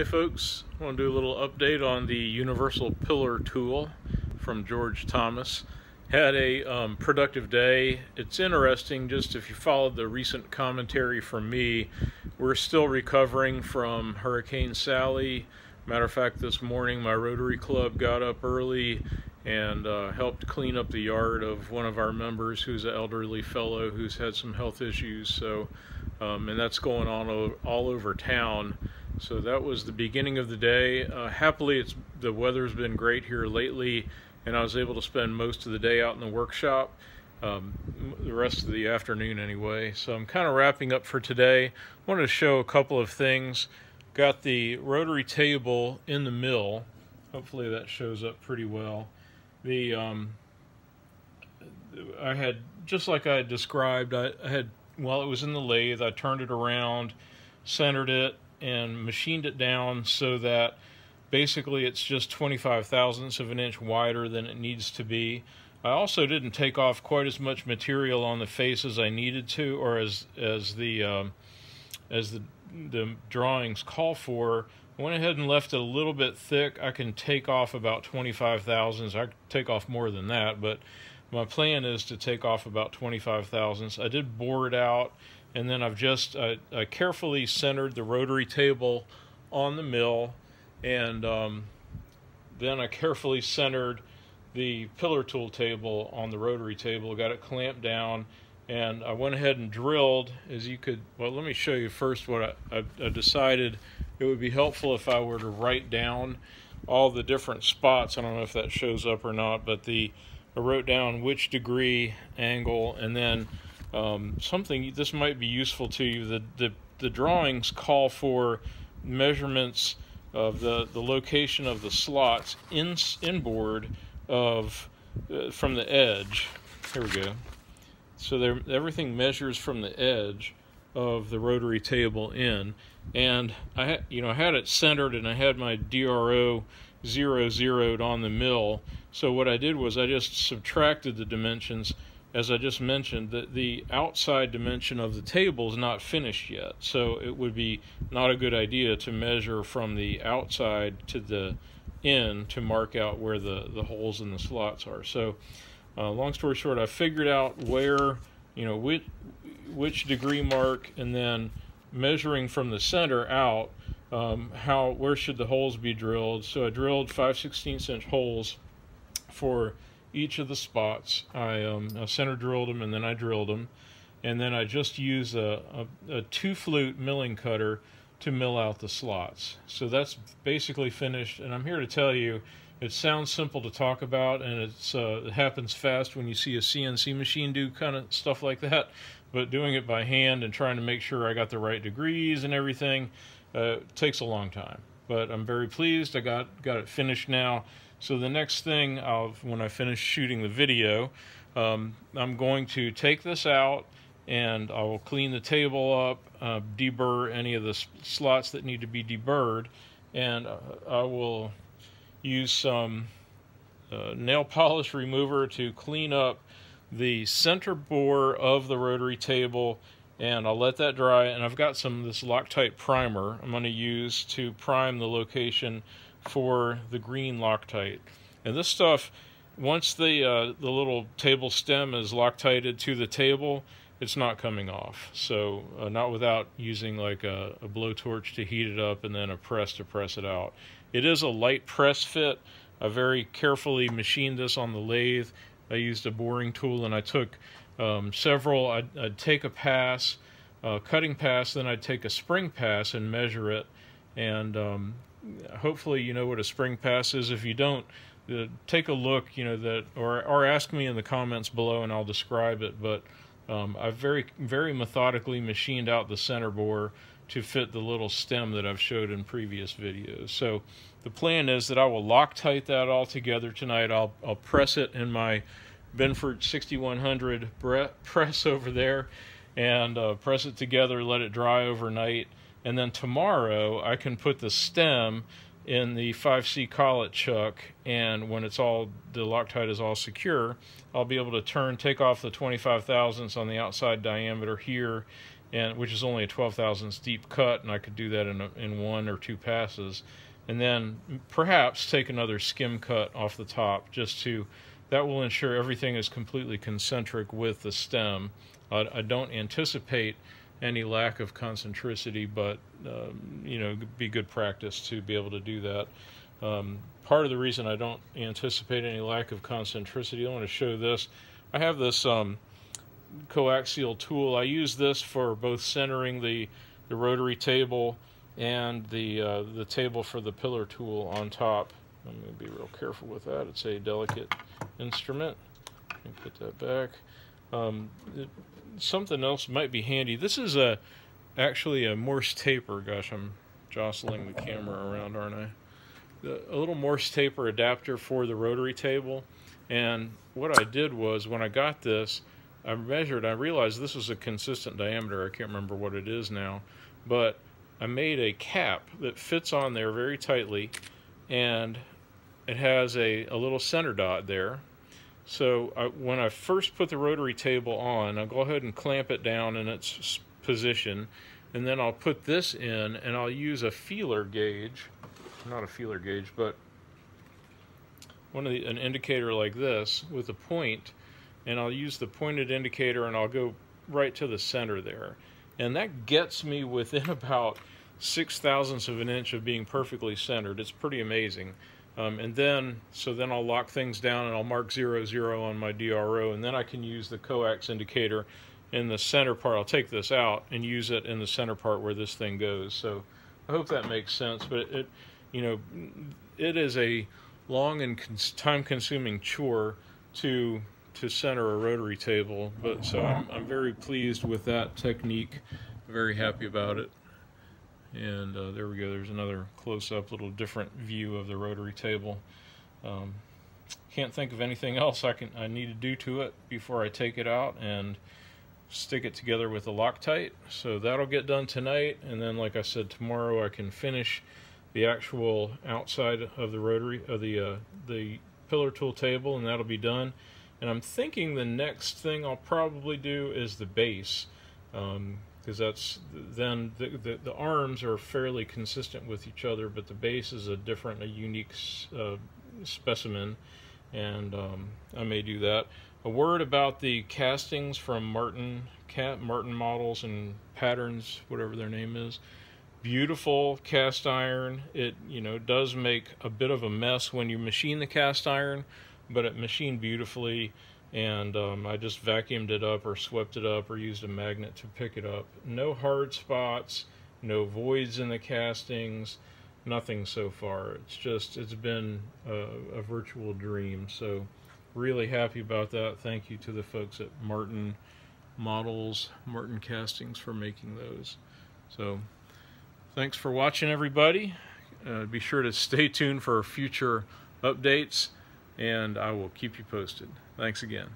Hey folks, I want to do a little update on the Universal Pillar tool from George Thomas. Had a um, productive day. It's interesting, just if you followed the recent commentary from me, we're still recovering from Hurricane Sally. Matter of fact, this morning my Rotary Club got up early and uh, helped clean up the yard of one of our members who's an elderly fellow who's had some health issues. So, um, and that's going on all over town. So that was the beginning of the day. Uh, happily, it's the weather's been great here lately, and I was able to spend most of the day out in the workshop. Um, the rest of the afternoon anyway. So I'm kind of wrapping up for today. I wanted to show a couple of things. Got the rotary table in the mill. Hopefully that shows up pretty well. The um, I had just like I had described. I, I had while it was in the lathe, I turned it around, centered it, and machined it down so that basically it's just 25 thousandths of an inch wider than it needs to be. I also didn't take off quite as much material on the face as I needed to, or as as the um, as the the drawings call for. I went ahead and left it a little bit thick. I can take off about 25 thousandths. I take off more than that, but my plan is to take off about 25 thousandths. I did bore it out and then I've just uh, I carefully centered the rotary table on the mill. And um, then I carefully centered the pillar tool table on the rotary table got it clamped down. And I went ahead and drilled as you could well let me show you first what I, I, I decided. It would be helpful if I were to write down all the different spots. I don't know if that shows up or not but the I wrote down which degree angle and then um, something this might be useful to you. The, the, the drawings call for measurements of the, the location of the slots in inboard of uh, from the edge. Here we go. So everything measures from the edge of the rotary table in, and I had you know I had it centered and I had my DRO zero zeroed on the mill. So what I did was I just subtracted the dimensions as I just mentioned, that the outside dimension of the table is not finished yet. So it would be not a good idea to measure from the outside to the in to mark out where the, the holes in the slots are. So uh, long story short, I figured out where, you know, which, which degree mark and then measuring from the center out, um, how, where should the holes be drilled. So I drilled 5 16 inch holes for each of the spots. I, um, center drilled them and then I drilled them. And then I just use a, a, a two flute milling cutter to mill out the slots. So that's basically finished. And I'm here to tell you, it sounds simple to talk about and it's, uh, it happens fast when you see a CNC machine do kind of stuff like that. But doing it by hand and trying to make sure I got the right degrees and everything uh, takes a long time. But I'm very pleased. I got, got it finished now. So the next thing, I'll, when I finish shooting the video, um, I'm going to take this out and I will clean the table up, uh, deburr any of the slots that need to be deburred, and uh, I will use some uh, nail polish remover to clean up the center bore of the rotary table. And I'll let that dry. And I've got some this Loctite primer I'm going to use to prime the location for the green Loctite. And this stuff, once the, uh, the little table stem is Loctited to the table, it's not coming off. So uh, not without using like a, a blowtorch to heat it up and then a press to press it out. It is a light press fit. I very carefully machined this on the lathe. I used a boring tool and I took um, several, I'd, I'd, take a pass, a cutting pass, then I'd take a spring pass and measure it and um, hopefully you know what a spring pass is. If you don't, uh, take a look, you know that, or or ask me in the comments below, and I'll describe it. But um, I've very very methodically machined out the center bore to fit the little stem that I've showed in previous videos. So the plan is that I will Loctite that all together tonight. I'll I'll press it in my Benford 6100 press over there and uh, press it together, let it dry overnight and then tomorrow I can put the stem in the 5C collet chuck and when it's all the Loctite is all secure I'll be able to turn take off the 25 thousandths on the outside diameter here and which is only a 12 thousandths deep cut, and I could do that in a, in one or two passes, and then perhaps take another skim cut off the top just to that will ensure everything is completely concentric with the stem. I, I don't anticipate any lack of concentricity, but um, you know, be good practice to be able to do that. Um, part of the reason I don't anticipate any lack of concentricity, I want to show this. I have this um, coaxial tool. I use this for both centering the, the rotary table and the, uh, the table for the pillar tool on top. I'm going to be real careful with that. It's a delicate instrument. Let me put that back. Um, something else might be handy. This is a actually a Morse taper. Gosh, I'm jostling the camera around, aren't I? a little Morse taper adapter for the rotary table. And what I did was when I got this, I measured, I realized this was a consistent diameter. I can't remember what it is now, but I made a cap that fits on there very tightly and it has a, a little center dot there. So I, when I first put the rotary table on, I'll go ahead and clamp it down in its position and then I'll put this in and I'll use a feeler gauge not a feeler gauge, but one of the, an indicator like this with a point, and I'll use the pointed indicator and I'll go right to the center there. And that gets me within about six thousandths of an inch of being perfectly centered. It's pretty amazing. Um, and then, so then I'll lock things down and I'll mark zero, zero on my DRO, and then I can use the coax indicator in the center part. I'll take this out and use it in the center part where this thing goes. So I hope that makes sense, but it, you know, it is a long and time-consuming chore to to center a rotary table. But so I'm, I'm very pleased with that technique. Very happy about it. And uh, there we go. There's another close-up, little different view of the rotary table. Um, can't think of anything else I can I need to do to it before I take it out and stick it together with a Loctite. So that'll get done tonight, and then, like I said, tomorrow I can finish the actual outside of the rotary of the uh, the pillar tool table and that'll be done and I'm thinking the next thing I'll probably do is the base because that's then the, the, the, arms are fairly consistent with each other but the base is a different a unique uh, specimen and um, I may do that a word about the castings from Martin Cat Martin models and patterns whatever their name is beautiful cast iron. It, you know, does make a bit of a mess when you machine the cast iron, but it machined beautifully. And um, I just vacuumed it up or swept it up or used a magnet to pick it up. No hard spots, no voids in the castings, nothing so far. It's just, it's been a, a virtual dream. So really happy about that. Thank you to the folks at Martin Models, Martin Castings for making those. So Thanks for watching, everybody. Uh, be sure to stay tuned for future updates, and I will keep you posted. Thanks again.